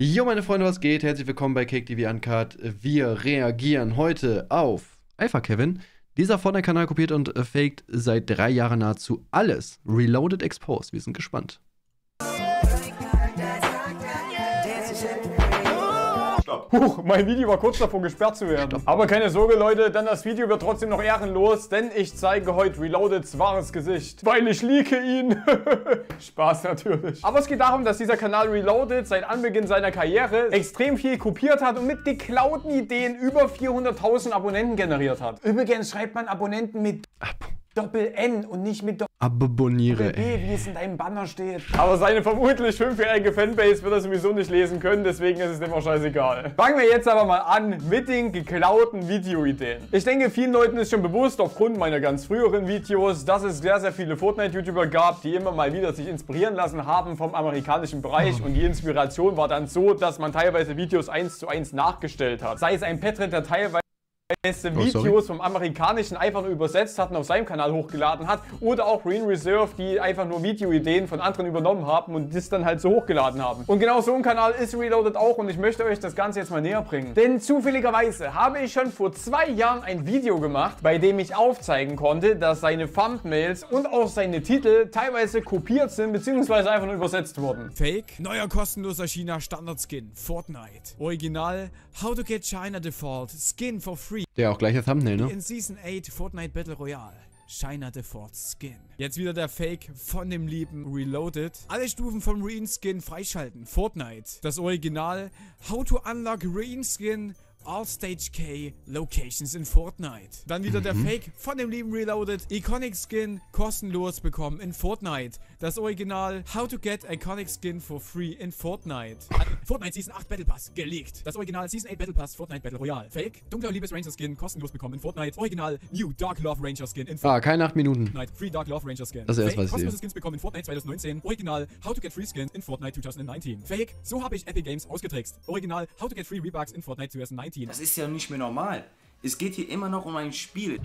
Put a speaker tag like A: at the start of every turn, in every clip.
A: Jo, meine Freunde, was geht? Herzlich willkommen bei Cake TV Uncut. Wir reagieren heute auf Alpha Kevin. Dieser Fortnite-Kanal kopiert und faked seit drei Jahren nahezu alles. Reloaded Exposed. Wir sind gespannt.
B: Huch, mein Video war kurz davor gesperrt zu werden. Aber keine Sorge, Leute, denn das Video wird trotzdem noch ehrenlos, denn ich zeige heute Reloadeds wahres Gesicht. Weil ich leake ihn. Spaß natürlich. Aber es geht darum, dass dieser Kanal Reloaded seit Anbeginn seiner Karriere extrem viel kopiert hat und mit geklauten Ideen über 400.000 Abonnenten generiert hat. Übrigens schreibt man Abonnenten mit Doppel-N und nicht mit
A: Abonnniere.
B: B, wie es in deinem Banner steht. Aber seine vermutlich fünfjährige Fanbase wird er sowieso nicht lesen können, deswegen ist es dem auch scheißegal. Fangen wir jetzt aber mal an mit den geklauten Videoideen. Ich denke, vielen Leuten ist schon bewusst, aufgrund meiner ganz früheren Videos, dass es sehr, sehr viele Fortnite-YouTuber gab, die immer mal wieder sich inspirieren lassen haben vom amerikanischen Bereich und die Inspiration war dann so, dass man teilweise Videos eins zu eins nachgestellt hat. Sei es ein Petrit, der teilweise Videos
A: sorry.
B: vom Amerikanischen einfach nur übersetzt hat und auf seinem Kanal hochgeladen hat. Oder auch Green Reserve, die einfach nur Videoideen von anderen übernommen haben und das dann halt so hochgeladen haben. Und genau so ein Kanal ist Reloaded auch und ich möchte euch das Ganze jetzt mal näher bringen. Denn zufälligerweise habe ich schon vor zwei Jahren ein Video gemacht, bei dem ich aufzeigen konnte, dass seine Thumbnails und auch seine Titel teilweise kopiert sind, beziehungsweise einfach nur übersetzt wurden.
C: Fake, neuer kostenloser China Standard Skin, Fortnite. Original, How to get China Default, Skin for free.
A: Der auch gleiche Thumbnail, ne?
C: In Season 8 Fortnite Battle Royale. China Default Skin. Jetzt wieder der Fake von dem lieben Reloaded. Alle Stufen vom Re-Skin freischalten. Fortnite. Das Original. How to unlock Re-Skin. All Stage K Locations in Fortnite. Dann wieder der Fake von dem lieben Reloaded. Iconic Skin kostenlos bekommen in Fortnite. Das Original How to get Iconic Skin for free in Fortnite. Fortnite Season 8 Battle Pass geleakt. Das Original Season 8 Battle Pass Fortnite Battle Royale. Fake Dunkler Liebes Ranger Skin kostenlos bekommen in Fortnite. Original New Dark Love Ranger Skin in Fortnite.
A: Ah, keine acht Minuten.
C: Fortnite Free Dark Love Ranger Skin.
A: Das ist erst,
C: Fake,
A: was
C: kostenlose. Skins bekommen in Fortnite 2019. Original How to get Free Skins in Fortnite 2019. Fake, so habe ich Epic Games ausgetrickst. Original How to get Free Rebugs in Fortnite 2019.
D: Das ist ja nicht mehr normal. Es geht hier immer noch um ein Spiel.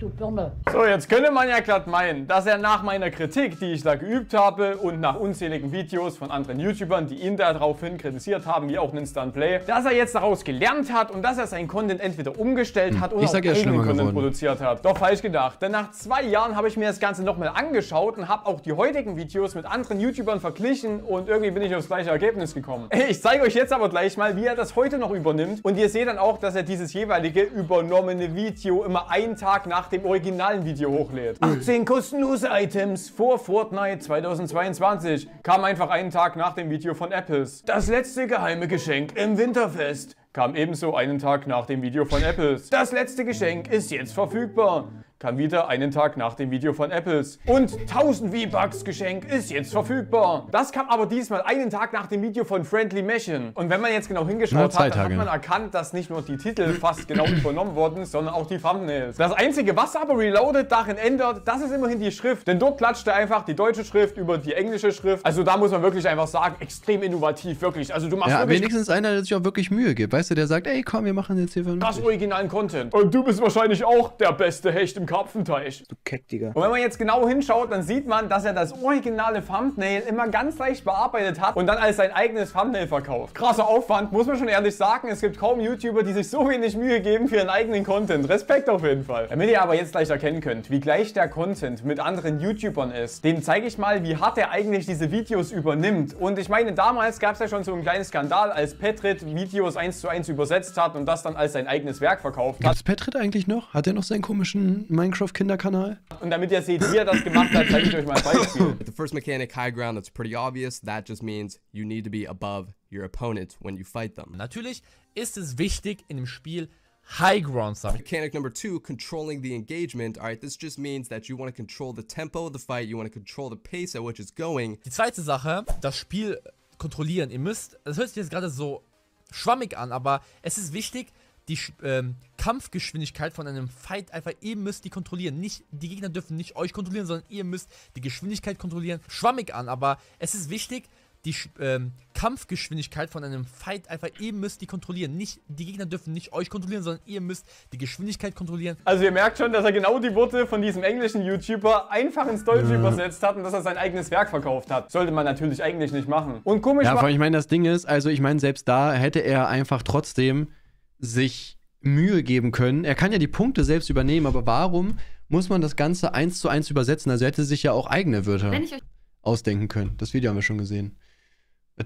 B: So, jetzt könnte man ja glatt meinen, dass er nach meiner Kritik, die ich da geübt habe und nach unzähligen Videos von anderen YouTubern, die ihn daraufhin kritisiert haben, wie auch Instant Play, dass er jetzt daraus gelernt hat und dass er seinen Content entweder umgestellt hat oder
A: Hm. Sag,
B: auch eigenen Content
A: geworden.
B: produziert hat. Doch falsch gedacht, denn nach zwei Jahren habe ich mir das Ganze nochmal angeschaut und habe auch die heutigen Videos mit anderen YouTubern verglichen und irgendwie bin ich aufs gleiche Ergebnis gekommen. Ich zeige euch jetzt aber gleich mal, wie er das heute noch übernimmt und ihr seht dann auch, dass er dieses jeweilige übernommene Video immer einen Tag nach dem originalen Video hochlädt. 18 kostenlose Items vor Fortnite 2022 kam einfach einen Tag nach dem Video von Apples. Das letzte geheime Geschenk im Winterfest kam ebenso einen Tag nach dem Video von Apples. Das letzte Geschenk ist jetzt verfügbar. Kam wieder einen Tag nach dem Video von Apples. Und 1000 V-Bucks Geschenk ist jetzt verfügbar. Das kam aber diesmal einen Tag nach dem Video von Friendly Machine. Und wenn man jetzt genau
A: Na,
B: hingeschaut hat, dann hat man erkannt, dass nicht nur die Titel fast genau übernommen wurden, sondern auch die Thumbnails. Das einzige, was aber Reloaded darin ändert, das ist immerhin die Schrift. Denn dort klatscht er einfach die deutsche Schrift über die englische Schrift. Also da muss man wirklich einfach sagen, extrem innovativ, wirklich. Also du machst
A: Ja, wenigstens einer, der sich auch wirklich Mühe gibt. Weißt du, der sagt, ey, komm, wir machen jetzt hier vernünftig.
B: originalen Content. Und du bist wahrscheinlich auch der beste Hecht im Karpfenteich. Du
E: Keck, Digga.
B: Und wenn man jetzt genau hinschaut, dann sieht man, dass er das originale Thumbnail immer ganz leicht bearbeitet hat und dann als sein eigenes Thumbnail verkauft. Krasser Aufwand, muss man schon ehrlich sagen. Es gibt kaum YouTuber, die sich so wenig Mühe geben für ihren eigenen Content. Respekt auf jeden Fall. Damit ihr aber jetzt gleich erkennen könnt, wie gleich der Content mit anderen YouTubern ist, dem zeige ich mal, wie hart er eigentlich diese Videos übernimmt. Und ich meine, damals gab es ja schon so einen kleinen Skandal, als Petrit Videos eins zu eins übersetzt hat und das dann als sein eigenes Werk verkauft hat.
A: Gibt's Petrit eigentlich noch? Hat er noch seinen komischen Minecraft-Kinderkanal?
B: Und damit ihr seht, wie er das gemacht hat, zeige ich euch mal ein Beispiel.
F: The first mechanic, high ground, that's pretty obvious. That just means you need to be above your opponent when you fight them.
G: Natürlich ist es wichtig, in dem Spiel High Ground zu haben.
F: Mechanic number two, controlling the engagement. All right, this just means that you want to control the tempo of the fight, you want to control the pace at which it's going.
G: Die zweite Sache, das Spiel kontrollieren. Ihr müsst, das hört sich jetzt gerade so schwammig an, aber es ist wichtig, die ähm, Kampfgeschwindigkeit von einem Fight einfach, ihr müsst die kontrollieren. Nicht, die Gegner dürfen nicht euch kontrollieren, sondern ihr müsst die Geschwindigkeit kontrollieren. Schwammig an, aber es ist wichtig, die ähm, Kampfgeschwindigkeit von einem Fight einfach, ihr müsst die kontrollieren. Nicht, die Gegner dürfen nicht euch kontrollieren, sondern ihr müsst die Geschwindigkeit kontrollieren.
B: Also ihr merkt schon, dass er genau die Worte von diesem englischen YouTuber einfach ins Deutsche übersetzt hat und dass er sein eigenes Werk verkauft hat. Sollte man natürlich eigentlich nicht machen. Und komisch
A: Ja, vor allem, ich meine, das Ding ist, also ich meine, selbst da hätte er einfach trotzdem sich Mühe geben können. Er kann ja die Punkte selbst übernehmen, aber warum muss man das Ganze eins zu eins übersetzen? Also er hätte sich ja auch eigene Wörter ausdenken können. Das Video haben wir schon gesehen.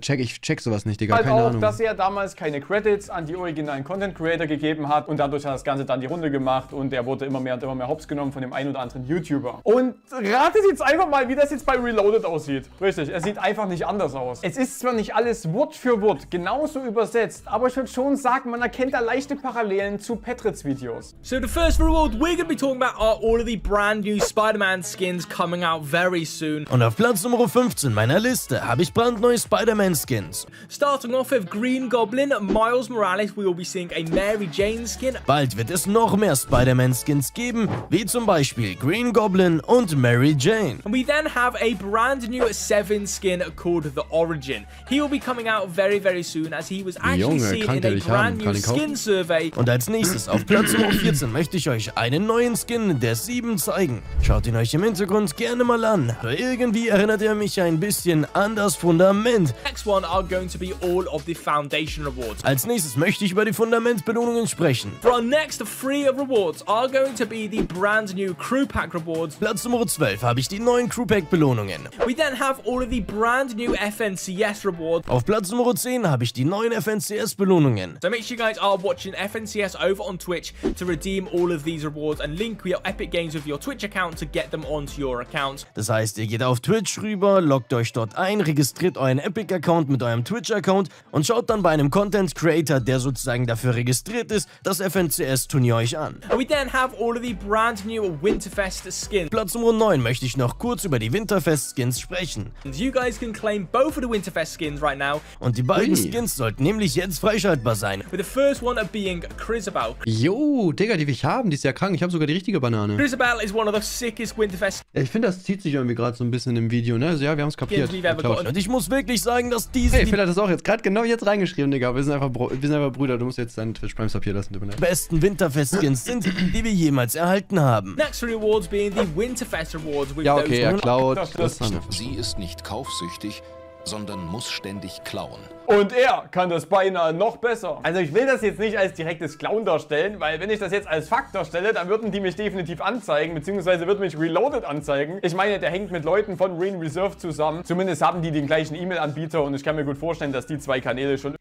A: Check, ich check sowas nicht, Digga.
B: halt
A: Keine
B: auch,
A: Ahnung.
B: dass er damals keine Credits an die originalen Content Creator gegeben hat und dadurch hat das Ganze dann die Runde gemacht und er wurde immer mehr und immer mehr hops genommen von dem einen oder anderen YouTuber. Und ratet jetzt einfach mal, wie das jetzt bei Reloaded aussieht. Richtig, es sieht einfach nicht anders aus. Es ist zwar nicht alles Wort für Wort genauso übersetzt, aber ich würde schon sagen, man erkennt da leichte Parallelen zu Petrits Videos.
H: So the first reward we're going to be talking about are all of the brand new Spider-Man skins coming out very soon.
I: Und auf Platz Nummer 15 meiner Liste habe ich brandneue Spider-Man-Skins.
H: Starting off with Green Goblin, Miles Morales, we will be seeing a Mary Jane skin.
I: Bald wird es noch mehr Spider-Man-Skins geben, wie zum Beispiel Green Goblin und Mary Jane.
H: And we then have a brand new Seven skin called The Origin. He will be coming out very, very soon as he was actually
A: Junge,
H: seen in a brand new skin survey.
I: Und als nächstes auf Platz Nummer 14 möchte ich euch einen neuen Skin der 7 zeigen. Schaut ihn euch im Hintergrund gerne mal an. Irgendwie erinnert er mich ein bisschen an das Fundament.
H: Next one are going to be all of the Foundation rewards.
I: Als nächstes möchte ich über die Fundamentbelohnungen sprechen.
H: For our next three rewards are going to be the brand new Crew Pack rewards.
I: Platz Nummer 12 habe ich die neuen Crewpack-Belohnungen.
H: We then have all of the brand new FNCS rewards.
I: Auf Platz Nummer 10 habe ich die neuen FNCS-Belohnungen.
H: So make sure you guys are watching FNCS over on Twitch to redeem all of these rewards and link your Epic Games with your Twitch account to get them onto your account.
I: Das heißt, ihr geht auf Twitch rüber, loggt euch dort ein, registriert euren Epic-Account mit eurem Twitch-Account und schaut dann bei einem Content-Creator, der sozusagen dafür registriert ist, das FNCS-Turnier euch an.
H: And we then have all of the brand new Winterfest skins.
I: Platz Nummer 9 möchte ich noch kurz über die Winterfest-Skins sprechen.
H: You guys can claim both of the Winterfest skins right now,
I: Und die beiden
A: Ui.
I: Skins sollten nämlich jetzt freischaltbar sein.
H: with the first one being Crisabel.
A: Jo, Digga, die will ich haben, die ist ja krank. Ich habe sogar die richtige Banane.
H: Crisabel is one of the sickest Winterfest
A: ich finde, das zieht sich irgendwie gerade so ein bisschen im Video, ne? Also ja, wir haben es kapiert.
I: Und ich muss wirklich sagen, dass diese
A: Hey, Phil hat das auch jetzt gerade genau jetzt reingeschrieben, Digga. Wir sind einfach, Bro wir sind einfach Brüder. Du musst jetzt dein Twitch Prime Papier lassen, tut mir leid.
I: besten Winterfest-Skins sind, die wir jemals erhalten haben.
H: Next three rewards being the Winterfest rewards with
A: Ja,
H: those
A: okay, er klaut.
B: Das-
A: Das,
B: das-
A: wir.
J: Sie ist nicht kaufsüchtig, sondern muss ständig klauen.
B: Und er kann das beinahe noch besser. Also ich will das jetzt nicht als direktes Clown darstellen, weil wenn ich das jetzt als Fakt darstelle, dann würden die mich definitiv anzeigen, beziehungsweise wird mich Reloaded anzeigen. Ich meine, der hängt mit Leuten von Marine Reserve zusammen. Zumindest haben die den gleichen E-Mail-Anbieter und ich kann mir gut vorstellen, dass die zwei Kanäle schon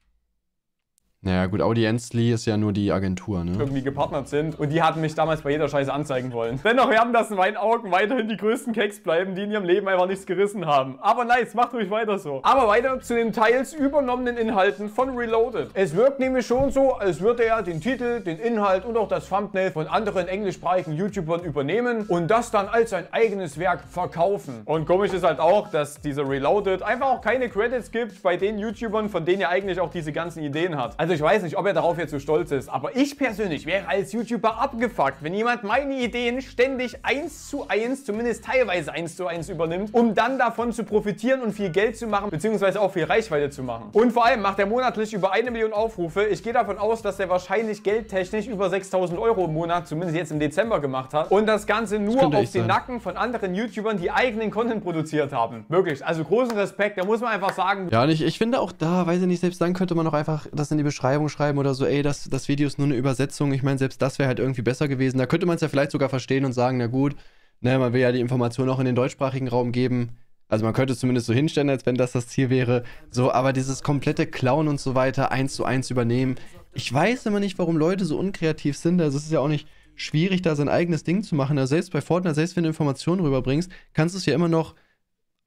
A: Naja, gut, Audienzly ist ja nur die Agentur, ne?
B: irgendwie gepartnert sind und die hatten mich damals bei jeder Scheiße anzeigen wollen. Dennoch werden das in meinen Augen weiterhin die größten Keks bleiben, die in ihrem Leben einfach nichts gerissen haben. Aber nice, macht ruhig weiter so. Aber weiter zu den teils übernommenen Inhalten von Reloaded. Es wirkt nämlich schon so, als würde er den Titel, den Inhalt und auch das Thumbnail von anderen englischsprachigen YouTubern übernehmen und das dann als sein eigenes Werk verkaufen. Und komisch ist halt auch, dass dieser Reloaded einfach auch keine Credits gibt bei den YouTubern, von denen er eigentlich auch diese ganzen Ideen hat. Also ich weiß nicht, ob er darauf jetzt so stolz ist, aber ich persönlich wäre als YouTuber abgefuckt, wenn jemand meine Ideen ständig eins zu eins, zumindest teilweise eins zu eins übernimmt, um dann davon zu profitieren und viel Geld zu machen, beziehungsweise auch viel Reichweite zu machen. Und vor allem macht er monatlich über eine Million Aufrufe. Ich gehe davon aus, dass er wahrscheinlich geldtechnisch über 6000 Euro im Monat, zumindest jetzt im Dezember gemacht hat. Und das Ganze nur
A: könnte
B: auf den
A: sein.
B: Nacken von anderen YouTubern, die eigenen Content produziert haben. Wirklich, also großen Respekt, da muss man einfach sagen,
A: Ja, und ich, ich finde auch da, weiß ich nicht, selbst dann könnte man auch einfach das in die Beschreibung schreiben oder so, ey, das, das Video ist nur eine Übersetzung. Ich meine, selbst das wäre halt irgendwie besser gewesen. Da könnte man es ja vielleicht sogar verstehen und sagen, na gut, ne, man will ja die Information auch in den deutschsprachigen Raum geben. Also man könnte es zumindest so hinstellen, als wenn das das Ziel wäre. So, aber dieses komplette Klauen und so weiter eins zu eins übernehmen. Ich weiß immer nicht, warum Leute so unkreativ sind. Also es ist ja auch nicht schwierig, da sein eigenes Ding zu machen. Also selbst bei Fortnite, selbst wenn du Informationen rüberbringst, kannst du es ja immer noch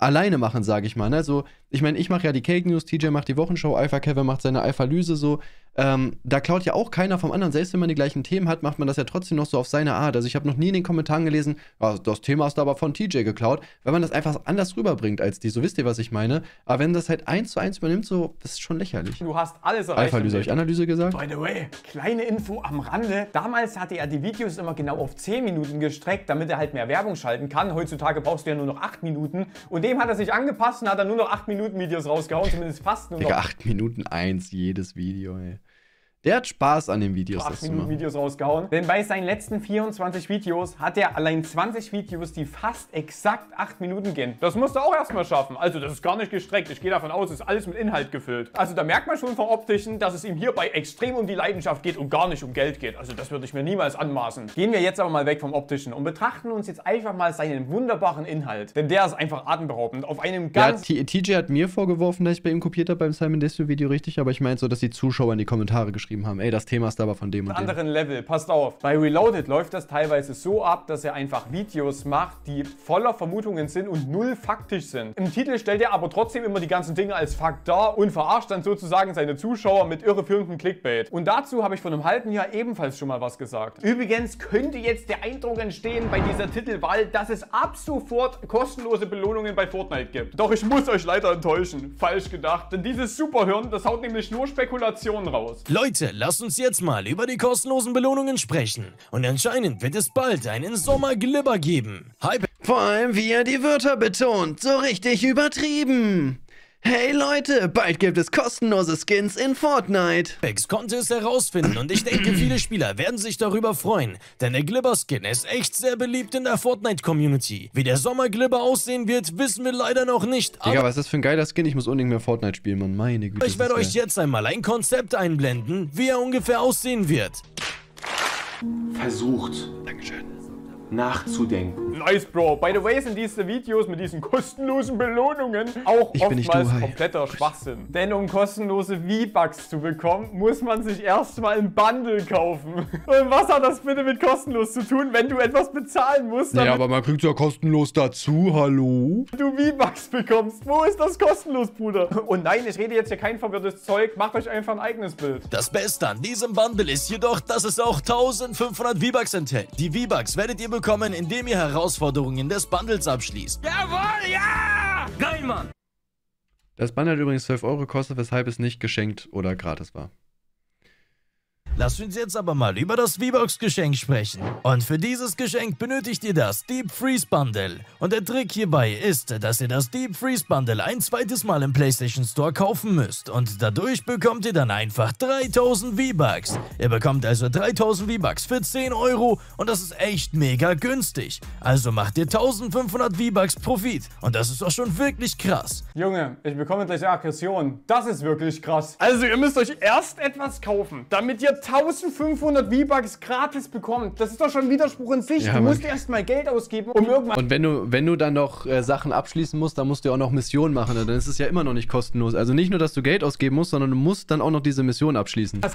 A: alleine machen, sage ich mal. ne? Ich meine, ich mache ja die Cake News, TJ macht die Wochenschau, Alpha Kevin macht seine Alpha-Lyse so. Ähm, da klaut ja auch keiner vom anderen. Selbst wenn man die gleichen Themen hat, macht man das ja trotzdem noch so auf seine Art. Also ich habe noch nie in den Kommentaren gelesen, ah, das Thema ist aber von TJ geklaut, weil man das einfach anders rüberbringt als die. So wisst ihr, was ich meine. Aber wenn das halt eins zu eins übernimmt, so, das ist schon lächerlich.
B: Du hast alles erreicht.
A: Alpha-Analyse, habe ich Analyse gesagt?
B: By the way, kleine Info am Rande. Damals hatte er die Videos immer genau auf 10 Minuten gestreckt, damit er halt mehr Werbung schalten kann. Heutzutage brauchst du ja nur noch 8 Minuten. Und dem hat er sich angepasst und hat dann nur noch 8 Minuten Videos rausgehauen, zumindest fast nur noch.
A: Digga, 8 Minuten 1 jedes Video, ey. Der hat Spaß an den Videos.
B: 8 Minuten Videos rausgehauen. Denn bei seinen letzten 24 Videos hat er allein 20 Videos, die fast exakt 8 Minuten gehen. Das musst du auch erstmal schaffen. Also das ist gar nicht gestreckt. Ich gehe davon aus, es ist alles mit Inhalt gefüllt. Also da merkt man schon vom Optischen, dass es ihm hierbei extrem um die Leidenschaft geht und gar nicht um Geld geht. Also das würde ich mir niemals anmaßen. Gehen wir jetzt aber mal weg vom Optischen und betrachten uns jetzt einfach mal seinen wunderbaren Inhalt. Denn der ist einfach atemberaubend. Auf einem ganz...
A: Ja, TJ hat mir vorgeworfen, dass ich bei ihm kopiert habe beim Simon Desue Video richtig, aber ich meine so, dass die Zuschauer in die Kommentare geschrieben geschrieben haben, ey, das Thema ist aber von dem und dem.
B: anderen Level. Passt auf. Bei Reloaded läuft das teilweise so ab, dass er einfach Videos macht, die voller Vermutungen sind und null faktisch sind. Im Titel stellt er aber trotzdem immer die ganzen Dinge als Fakt dar und verarscht dann sozusagen seine Zuschauer mit irreführendem Clickbait. Und dazu habe ich vor einem halben Jahr ebenfalls schon mal was gesagt. Übrigens könnte jetzt der Eindruck entstehen bei dieser Titelwahl, dass es ab sofort kostenlose Belohnungen bei Fortnite gibt. Doch ich muss euch leider enttäuschen. Falsch gedacht. Denn dieses Superhirn, das haut nämlich nur Spekulationen raus.
I: Leute, lasst uns jetzt mal über die kostenlosen Belohnungen sprechen. Und anscheinend wird es bald einen Sommerglibber geben. Hype.
A: Vor allem, wie er die Wörter betont. So richtig übertrieben. Hey Leute, bald gibt es kostenlose Skins in Fortnite.
I: Bex konnte es herausfinden und ich denke, viele Spieler werden sich darüber freuen, denn der Glibber-Skin ist echt sehr beliebt in der Fortnite-Community. Wie der Sommerglibber aussehen wird, wissen wir leider noch nicht.
A: Digga, was ist das für ein geiler Skin? Ich muss unbedingt mehr Fortnite spielen, Mann. Meine Güte.
I: Ich werde euch jetzt einmal ein Konzept einblenden, wie er ungefähr aussehen wird.
E: Versucht.
A: Dankeschön
E: nachzudenken.
B: Nice, Bro. By the way sind diese Videos mit diesen kostenlosen Belohnungen auch
A: ich
B: oftmals kompletter Schwachsinn. Denn um kostenlose V-Bucks zu bekommen, muss man sich erstmal ein Bundle kaufen. Und was hat das bitte mit kostenlos zu tun, wenn du etwas bezahlen musst?
A: Ja, aber man kriegt ja kostenlos dazu, hallo?
B: Du V-Bucks bekommst. Wo ist das kostenlos, Bruder? Und nein, ich rede jetzt hier kein verwirrtes Zeug. Macht euch einfach ein eigenes Bild.
I: Das Beste an diesem Bundle ist jedoch, dass es auch 1500 V-Bucks enthält. Die V-Bucks werdet ihr bekommen bekommen, indem ihr Herausforderungen des Bundles abschließt.
H: Jawohl, ja! Geil, Mann!
A: Das Bundle hat übrigens 12 Euro kostet, weshalb es nicht geschenkt oder gratis war.
I: Lass uns jetzt aber mal über das V-Box-Geschenk sprechen. Und für dieses Geschenk benötigt ihr das Deep Freeze Bundle. Und der Trick hierbei ist, dass ihr das Deep Freeze Bundle ein zweites Mal im PlayStation Store kaufen müsst. Und dadurch bekommt ihr dann einfach 3000 V-Bucks. Ihr bekommt also 3000 V-Bucks für 10 Euro und das ist echt mega günstig. Also macht ihr 1500 V-Bucks Profit. Und das ist doch schon wirklich krass.
B: Junge, ich bekomme gleich Aggression. Das ist wirklich krass. Also ihr müsst euch erst etwas kaufen, damit ihr 1500 V-Bucks gratis bekommt. Das ist doch schon ein Widerspruch in sich. Ja, du musst erst mal Geld ausgeben, um irgendwann.
A: Und wenn du, wenn du dann noch äh, Sachen abschließen musst, dann musst du auch noch Missionen machen. Dann ist es ja immer noch nicht kostenlos. Also nicht nur, dass du Geld ausgeben musst, sondern du musst dann auch noch diese Mission abschließen.
B: Das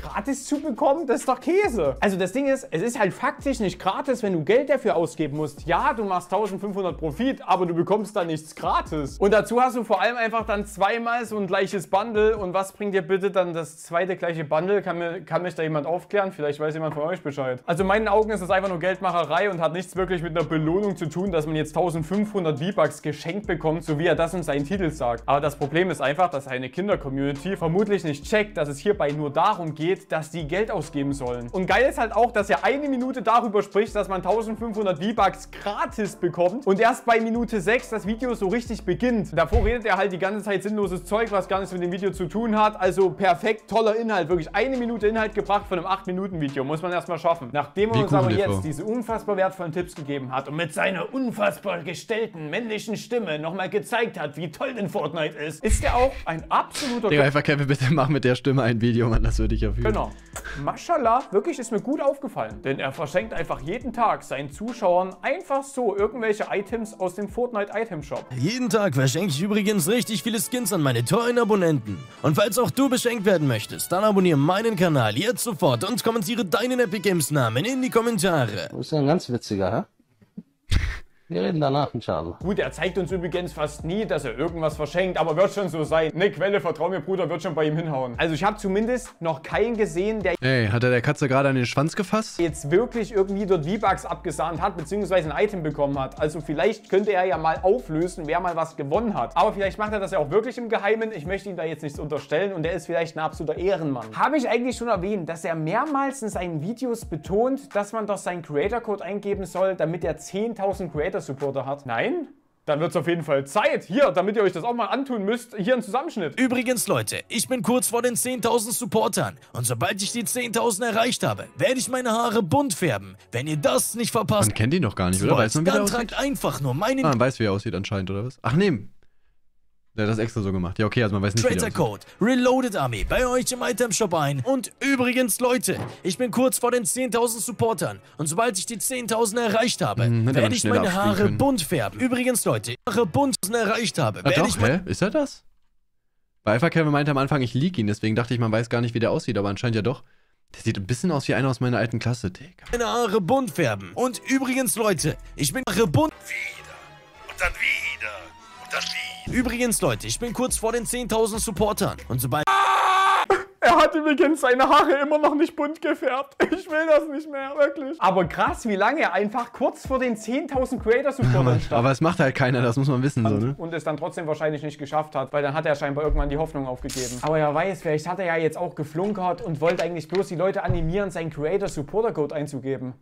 B: gratis zu bekommen, das ist doch Käse. Also das Ding ist, es ist halt faktisch nicht gratis, wenn du Geld dafür ausgeben musst. Ja, du machst 1500 Profit, aber du bekommst da nichts gratis. Und dazu hast du vor allem einfach dann zweimal so ein gleiches Bundle. Und was bringt dir bitte dann das zweite gleiche Bundle? Kann, mir, kann mich da jemand aufklären? Vielleicht weiß jemand von euch Bescheid. Also in meinen Augen ist das einfach nur Geldmacherei und hat nichts wirklich mit einer Belohnung zu tun, dass man jetzt 1500 V-Bucks geschenkt bekommt, so wie er das in seinen Titel sagt. Aber das Problem ist einfach, dass eine Kinder-Community vermutlich nicht checkt, dass es hierbei nur darum geht, dass die Geld ausgeben sollen. Und geil ist halt auch, dass er eine Minute darüber spricht, dass man 1500 V-Bucks gratis bekommt und erst bei Minute 6 das Video so richtig beginnt. Davor redet er halt die ganze Zeit sinnloses Zeug, was gar nichts mit dem Video zu tun hat. Also perfekt, toller Inhalt. Wirklich eine Minute Inhalt gebracht von einem 8-Minuten-Video. Muss man erstmal schaffen. Nachdem er Wie uns aber jetzt diese unfassbar wertvollen Tipps gegeben hat und mit seiner unfassbar gestellten männlichen Stimme nochmal gezeigt hat, wie toll denn Fortnite ist, ist er auch ein absoluter...
A: Digga, einfach Kevin, bitte mach mit der Stimme ein Video, Mann. Das würde ich ja fühlen.
B: Genau. Mashallah, wirklich ist mir gut aufgefallen. Denn er verschenkt einfach jeden Tag seinen Zuschauern einfach so irgendwelche Items aus dem Fortnite Item Shop.
I: Jeden Tag verschenke ich übrigens richtig viele Skins an meine treuen Abonnenten. Und falls auch du beschenkt werden möchtest, dann abonniere meinen Kanal jetzt sofort und kommentiere deinen Epic Games Namen in die Kommentare.
K: Du bist ja ein ganz witziger, hä? Wir reden danach, inshallah.
B: Gut, er zeigt uns übrigens fast nie, dass er irgendwas verschenkt, aber wird schon so sein. Ne Quelle, vertrau mir, Bruder, wird schon bei ihm hinhauen. Also ich habe zumindest noch keinen gesehen, der
A: Ey, hat er der Katze gerade an den Schwanz gefasst?
B: jetzt wirklich irgendwie dort V-Bucks abgesahnt hat, beziehungsweise ein Item bekommen hat. Also vielleicht könnte er ja mal auflösen, wer mal was gewonnen hat. Aber vielleicht macht er das ja auch wirklich im Geheimen. Ich möchte ihm da jetzt nichts unterstellen und er ist vielleicht ein absoluter Ehrenmann. Habe ich eigentlich schon erwähnt, dass er mehrmals in seinen Videos betont, dass man doch seinen Creator-Code eingeben soll, damit er 10.000 Creator-Supporter hat? Nein? Dann wird es auf jeden Fall Zeit. Hier, damit ihr euch das auch mal antun müsst, hier ein Zusammenschnitt.
I: Übrigens, Leute, ich bin kurz vor den 10.000 Supportern. Und sobald ich die 10.000 erreicht habe, werde ich meine Haare bunt färben. Wenn ihr das nicht verpasst,
A: Man kennt ihn noch gar nicht, oder? Weiß man, wie
I: dann
A: aussieht?
I: tragt einfach nur meinen
A: Ah, man weiß, wie er aussieht anscheinend, oder was? Ach, nee. Der hat das extra so gemacht. Ja, okay, also man weiß nicht, wie der
I: Creator
A: aussieht.
I: Code Reloaded Army bei euch im Itemshop ein. Und übrigens, Leute, ich bin kurz vor den 10.000 Supportern. Und sobald ich die 10.000 erreicht habe,
A: Hm,
I: werde ich meine Haare
A: können.
I: bunt färben. Übrigens, Leute, Haare bunt erreicht habe,
A: Ah,
I: werde
A: doch,
I: ich meine
A: hä? Ist er das? Bei Alpha Kevin meinte am Anfang, ich lieg ihn, deswegen dachte ich, man weiß gar nicht, wie der aussieht, aber anscheinend ja doch. Der sieht ein bisschen aus wie einer aus meiner alten Klasse, Digga.
I: meine Haare bunt färben. Und übrigens, Leute, ich bin Haare bunt. Wieder. Und dann wieder. Und dann wieder. Übrigens, Leute, ich bin kurz vor den 10.000 Supportern. Und sobald
B: Er hat übrigens seine Haare immer noch nicht bunt gefärbt. Ich will das nicht mehr, wirklich. Aber krass, wie lange er einfach kurz vor den 10.000 Creator-Supportern stand.
A: Aber es macht halt keiner, das muss man wissen, so, ne?
B: und es dann trotzdem wahrscheinlich nicht geschafft hat, weil dann hat er scheinbar irgendwann die Hoffnung aufgegeben. Aber wer weiß, vielleicht hat er ja jetzt auch geflunkert und wollte eigentlich bloß die Leute animieren, seinen Creator Supporter Code einzugeben.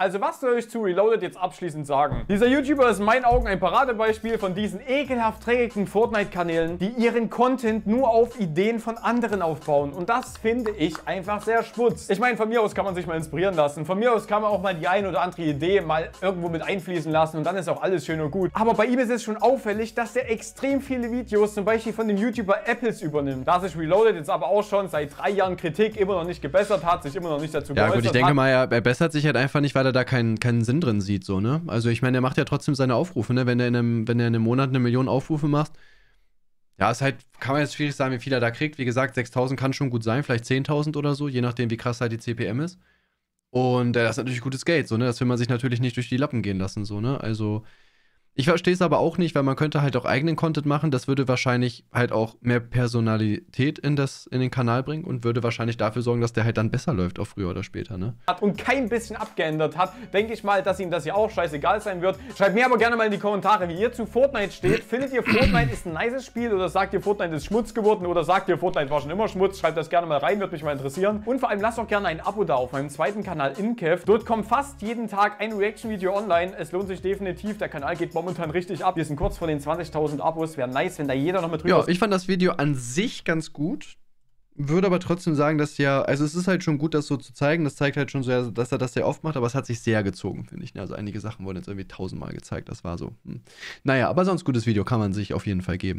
B: Also was soll ich zu Reloaded jetzt abschließend sagen? Dieser YouTuber ist in meinen Augen ein Paradebeispiel von diesen ekelhaft dreckigen Fortnite-Kanälen, die ihren Content nur auf Ideen von anderen aufbauen. Und das finde ich einfach sehr schmutz. Ich meine, von mir aus kann man sich mal inspirieren lassen. Von mir aus kann man auch mal die ein oder andere Idee mal irgendwo mit einfließen lassen und dann ist auch alles schön und gut. Aber bei ihm ist es schon auffällig, dass er extrem viele Videos zum Beispiel von dem YouTuber Apples übernimmt. Da sich Reloaded jetzt aber auch schon seit drei Jahren Kritik immer noch nicht gebessert hat, sich immer noch nicht dazu
A: Ja,
B: geäußert
A: gut, ich denke
B: hat.
A: mal, er, er bessert sich halt einfach nicht, weil er da keinen, keinen Sinn drin sieht, so, ne? Also, ich meine, er macht ja trotzdem seine Aufrufe, ne? Wenn er in einem, wenn er in einem Monat eine Million Aufrufe macht, ja, ist halt, kann man jetzt schwierig sagen, wie viel er da kriegt. Wie gesagt, 6000 kann schon gut sein, vielleicht 10.000 oder so, je nachdem, wie krass halt die CPM ist. Und äh, das ist natürlich gutes Geld, so, ne? Das will man sich natürlich nicht durch die Lappen gehen lassen, so, ne? Also, ich verstehe es aber auch nicht, weil man könnte halt auch eigenen Content machen. Das würde wahrscheinlich halt auch mehr Personalität in, das, in den Kanal bringen und würde wahrscheinlich dafür sorgen, dass der halt dann besser läuft, auch früher oder später, ne?
B: und kein bisschen abgeändert hat, denke ich mal, dass ihm das ja auch scheißegal sein wird. Schreibt mir aber gerne mal in die Kommentare, wie ihr zu Fortnite steht. Findet ihr Fortnite ist ein nices Spiel oder sagt ihr Fortnite ist Schmutz geworden oder sagt ihr Fortnite war schon immer Schmutz? Schreibt das gerne mal rein, würde mich mal interessieren. Und vor allem lasst auch gerne ein Abo da auf meinem zweiten Kanal Inkev. Dort kommt fast jeden Tag ein Reaction-Video online. Es lohnt sich definitiv. Der Kanal geht momentan richtig ab. Wir sind kurz vor den 20.000 Abos. Wäre nice, wenn da jeder noch mit drüber
A: Ja, ich fand das Video an sich ganz gut. Würde aber trotzdem sagen, dass ja, also es ist halt schon gut, das so zu zeigen. Das zeigt halt schon so, dass er das sehr oft macht, aber es hat sich sehr gezogen, finde ich. Also einige Sachen wurden jetzt irgendwie tausendmal gezeigt. Das war so. Hm. Naja, aber sonst gutes Video kann man sich auf jeden Fall geben.